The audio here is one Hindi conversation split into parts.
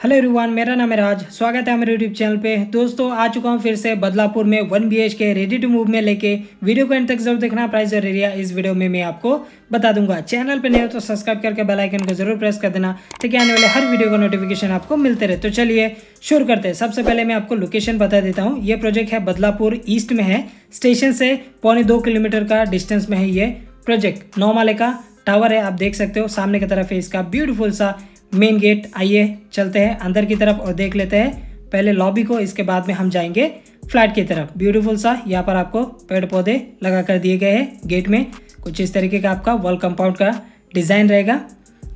हेलो एवरीवन मेरा नाम है राज। स्वागत है हमारे यूट्यूब चैनल पे। दोस्तों, आ चुका हूँ फिर से बदलापुर में वन बी के रेडी टू मूव में लेके। वीडियो को एंड तक ज़रूर देखना। प्राइस और एरिया इस वीडियो में मैं आपको बता दूँगा। चैनल पे नहीं हो तो सब्सक्राइब करके बेल आइकन को ज़रूर प्रेस कर देना, ताकि आने वाले हर वीडियो का नोटिफिकेशन आपको मिलते रहे। तो चलिए, शुरू करते हैं। सबसे पहले मैं आपको लोकेशन बता देता हूँ। ये प्रोजेक्ट है बदलापुर ईस्ट में है। स्टेशन से पौने दो किलोमीटर का डिस्टेंस में है ये प्रोजेक्ट नौ माले का टावर है, आप देख सकते हो। सामने की तरफ़ है इसका ब्यूटीफुल सा मेन गेट आइए चलते हैं अंदर की तरफ़ और देख लेते हैं। पहले लॉबी को, इसके बाद में हम जाएँगे फ्लैट की तरफ़। ब्यूटीफुल सा, यहाँ पर आपको पेड़ पौधे लगा कर दिए गए हैं गेट में। कुछ इस तरीके का आपका वॉल कंपाउंड का डिज़ाइन रहेगा।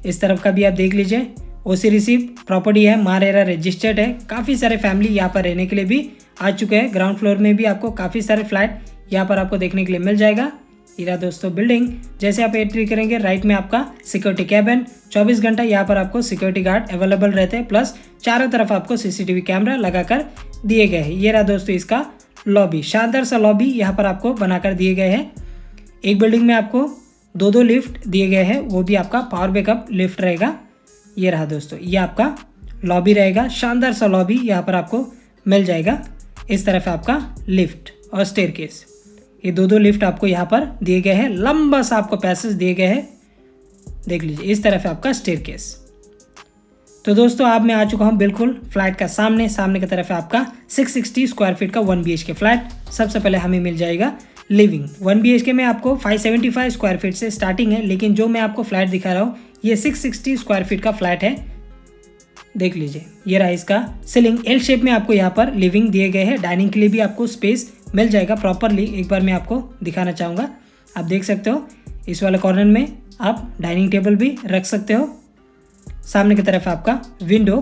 इस तरफ़ का भी आप देख लीजिए। ओसी रिसीव प्रॉपर्टी है मारेरा रजिस्टर्ड है। काफ़ी सारे फैमिली यहाँ पर रहने के लिए भी आ चुके हैं। ग्राउंड फ्लोर में भी आपको काफ़ी सारे फ्लैट यहाँ पर आपको देखने के लिए मिल जाएगा। हीरा दोस्तों बिल्डिंग जैसे आप एंट्री करेंगे राइट में आपका सिक्योरिटी कैबिन 24 घंटा यहाँ पर आपको सिक्योरिटी गार्ड अवेलेबल रहते हैं प्लस चारों तरफ़ आपको सीसीटीवी कैमरा लगाकर दिए गए हैं। ये रहा दोस्तों इसका लॉबी शानदार सा लॉबी यहाँ पर आपको बनाकर दिए गए हैं। एक बिल्डिंग में आपको दो दो लिफ्ट दिए गए हैं, वो भी आपका पावर बैकअप लिफ्ट रहेगा। ये रहा दोस्तों, ये आपका लॉबी रहेगा, शानदार सा लॉबी यहाँ पर आपको मिल जाएगा। इस तरफ़ आपका लिफ्ट और स्टेयर ये दो दो लिफ्ट आपको यहाँ पर दिए गए हैं। लंबा सा आपको पैसेज दिए गए हैं। देख लीजिए, इस तरफ़ है आपका स्टेयर केस तो दोस्तों, आप मैं आ चुका हूँ बिल्कुल फ्लैट का सामने। सामने की तरफ़ है आपका 660 स्क्वायर फीट का वन बी फ्लैट। सबसे पहले हमें मिल जाएगा लिविंग वन बी में आपको 575 स्क्वायर फीट से स्टार्टिंग है, लेकिन जो मैं आपको फ्लैट दिखा रहा हूँ, ये 660 स्क्वायर फीट का फ्लैट है। देख लीजिए, ये रहा इसका सीलिंग एल शेप में आपको यहाँ पर लिविंग दिए गए हैं। डाइनिंग के लिए भी आपको स्पेस मिल जाएगा प्रॉपरली एक बार मैं आपको दिखाना चाहूँगा। आप देख सकते हो, इस वाले कॉर्नर में आप डाइनिंग टेबल भी रख सकते हो। सामने की तरफ़ आपका विंडो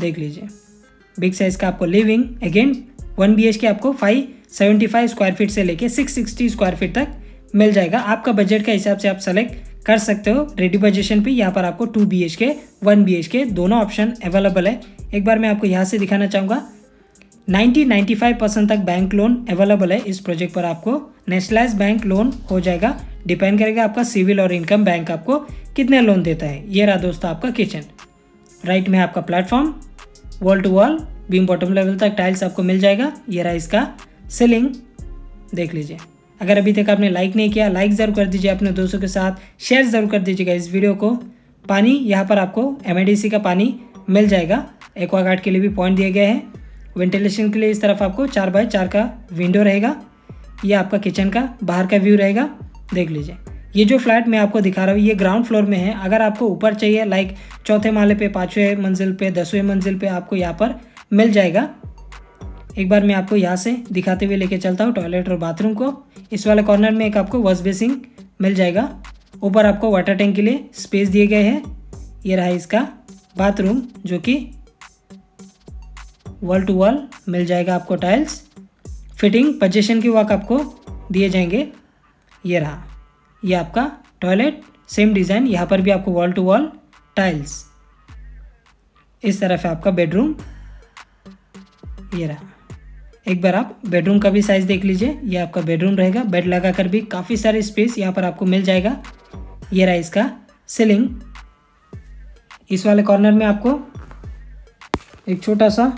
देख लीजिए। बिग साइज़ का आपको लिविंग अगेन वन बी के आपको five seventy five square feet से लेके सिक्स सिक्सटी स्क्वायर फीट तक मिल जाएगा। आपका बजट के हिसाब से आप सेलेक्ट कर सकते हो। रेडी पोजिशन पे यहाँ पर आपको two B H K one B H K दोनों ऑप्शन अवेलेबल है। एक बार मैं आपको यहाँ से दिखाना चाहूँगा। 90 95 परसेंट तक बैंक लोन अवेलेबल है इस प्रोजेक्ट पर आपको। नेशनलाइज बैंक लोन हो जाएगा। डिपेंड करेगा आपका सिविल और इनकम बैंक आपको कितने लोन देता है। ये रहा दोस्तों आपका किचन राइट में आपका platform wall to wall beam bottom level तक टाइल्स आपको मिल जाएगा। ये रहा इसका सीलिंग देख लीजिए। अगर अभी तक आपने लाइक नहीं किया लाइक ज़रूर कर दीजिए अपने दोस्तों के साथ। शेयर ज़रूर कर दीजिएगा इस वीडियो को। पानी, यहाँ पर आपको एम का पानी मिल जाएगा। एक्वागार्ड के लिए भी पॉइंट दिए गए हैं। वेंटिलेशन के लिए इस तरफ़ आपको चार बाय चार का विंडो रहेगा। ये आपका किचन का बाहर का व्यू रहेगा। देख लीजिए। ये जो फ्लैट मैं आपको दिखा रहा हूँ, ये ग्राउंड फ्लोर में है। अगर आपको ऊपर चाहिए लाइक चौथे माले पे, पाँचवें मंजिल पे, दसवें मंजिल पे, आपको यहाँ पर मिल जाएगा। एक बार मैं आपको यहाँ से दिखाते हुए लेके चलता हूँ टॉयलेट और बाथरूम को। इस वाले कॉर्नर में एक आपको वॉश बेसिंग मिल जाएगा। ऊपर आपको वाटर टैंक के लिए स्पेस दिए गए हैं। ये रहा इसका बाथरूम जो कि वॉल टू वॉल मिल जाएगा आपको टाइल्स फिटिंग पोजिशन की वर्क आपको दिए जाएँगे। ये रहा। ये आपका टॉयलेट सेम डिज़ाइन यहाँ पर भी आपको वॉल टू वॉल टाइल्स इस तरफ़ है आपका बेडरूम ये रहा। एक बार आप बेडरूम का भी साइज़ देख लीजिए। ये आपका बेडरूम रहेगा। बेड लगाकर भी काफ़ी सारे स्पेस यहाँ पर आपको मिल जाएगा। ये रहा इसका सीलिंग इस वाले कॉर्नर में आपको एक छोटा सा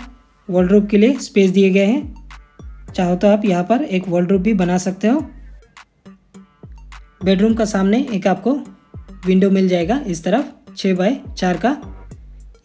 वॉलड्रूप के लिए स्पेस दिए गए हैं। चाहो तो आप यहाँ पर एक वर्ल्ड्रोप भी बना सकते हो। बेडरूम का सामने एक आपको विंडो मिल जाएगा इस तरफ़ छः बाय चार का।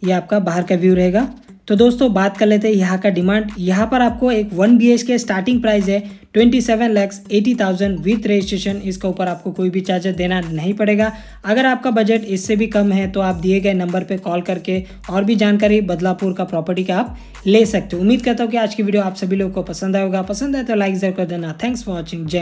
यह आपका बाहर का व्यू रहेगा। तो दोस्तों, बात कर लेते हैं यहाँ का डिमांड यहाँ पर आपको एक one BH K starting price है twenty seven lakhs eighty thousand with registration इसके ऊपर आपको कोई भी चार्जेस देना नहीं पड़ेगा। अगर आपका बजट इससे भी कम है तो आप दिए गए नंबर पर कॉल करके और भी जानकारी बदलापुर का प्रॉपर्टी का आप ले सकते हो। उम्मीद करता हूँ कि आज की वीडियो आप सभी लोगों को पसंद आएगा पसंद आए तो लाइक ज़रूर कर देना। थैंक्स फॉर वॉचिंग जय